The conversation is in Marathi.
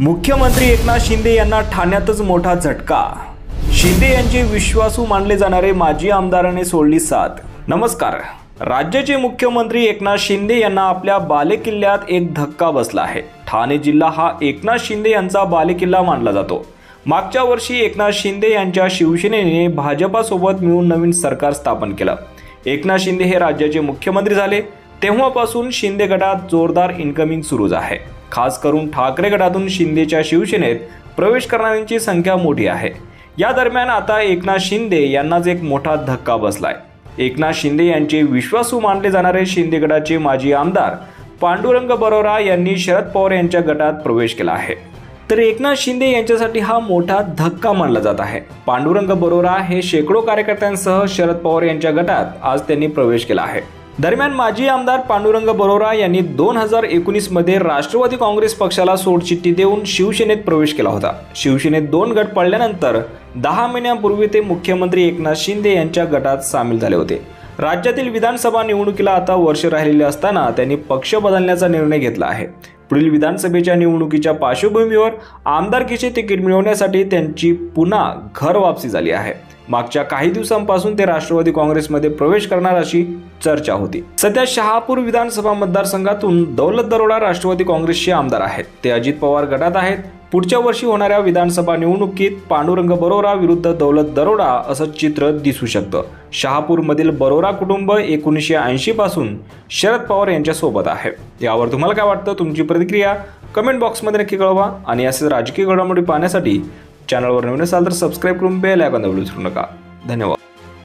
मुख्यमंत्री एकनाथ शिंदे यांना ठाण्यातच मोठा झटका. शिंदे यांचे विश्वासू मानले जाणारे माजी आमदाराने सोडली साथ. नमस्कार. राज्याचे मुख्यमंत्री एकनाथ शिंदे यांना आपल्या बालेकिल्ल्यात एक धक्का बसला आहे. ठाणे जिल्हा हा एकनाथ शिंदे यांचा बालेकिल्ला मानला जातो. मागच्या वर्षी एकनाथ शिंदे यांच्या शिवसेनेने भाजपासोबत मिळून नवीन सरकार स्थापन केलं. एकनाथ शिंदे हे राज्याचे मुख्यमंत्री झाले. तेव्हापासून शिंदे गटात जोरदार इन्कमिंग सुरूच आहे. खास करून ठाकरे गटातून शिंदेच्या शिवसेनेत प्रवेश करणाऱ्यांची संख्या मोठी आहे. या दरम्यान आता एकनाथ शिंदे यांनाच एक मोठा धक्का बसलाय. एकनाथ शिंदे यांचे विश्वासू मानले जाणारे शिंदे गटाचे माजी आमदार पांडुरंग बरोरा यांनी शरद पवार यांच्या गटात प्रवेश केला आहे. तर एकनाथ शिंदे यांच्यासाठी हा मोठा धक्का मानला जात आहे. पांडुरंग बरोरा हे शेकडो कार्यकर्त्यांसह शरद पवार यांच्या गटात आज त्यांनी प्रवेश केला आहे. दरम्यान माजी आमदार पांडुरंग बरोरा यांनी दोन हजार एकोणीसमध्ये राष्ट्रवादी काँग्रेस पक्षाला सोडचिठ्ठी देऊन शिवसेनेत प्रवेश केला होता. शिवसेनेत दोन गट पडल्यानंतर दहा महिन्यांपूर्वी ते मुख्यमंत्री एकनाथ शिंदे यांच्या गटात सामील झाले होते. राज्यातील विधानसभा निवडणुकीला आता वर्ष राहिलेले असताना त्यांनी पक्ष बदलण्याचा निर्णय घेतला आहे. पुढील विधानसभेच्या निवडणुकीच्या पार्श्वभूमीवर आमदारकीचे तिकीट मिळवण्यासाठी त्यांची पुन्हा घर वापसी झाली आहे. मागच्या काही दिवसांपासून ते राष्ट्रवादी काँग्रेसमध्ये प्रवेश करणार अशी चर्चा होती. सध्या शहापूर विधानसभा मतदारसंघातून दौलत दरोडा राष्ट्रवादी काँग्रेसचे आमदार आहेत. ते अजित पवार गटात आहेत. पुढच्या वर्षी होणाऱ्या विधानसभा निवडणुकीत पांडुरंग बरोरा विरुद्ध दौलत दरोडा असं चित्र दिसू शकतं. शहापूरमधील बरोरा कुटुंब एकोणीसशे ऐंशी पासून शरद पवार यांच्यासोबत आहे. यावर तुम्हाला काय वाटतं? तुमची प्रतिक्रिया कमेंट बॉक्समध्ये नक्की कळवा आणि असे राजकीय घडामोडी पाहण्यासाठी चॅनलवर नवीन असाल तर सबस्क्राईब करून बेल आयकॉन दाबलं विसरू नका. धन्यवाद.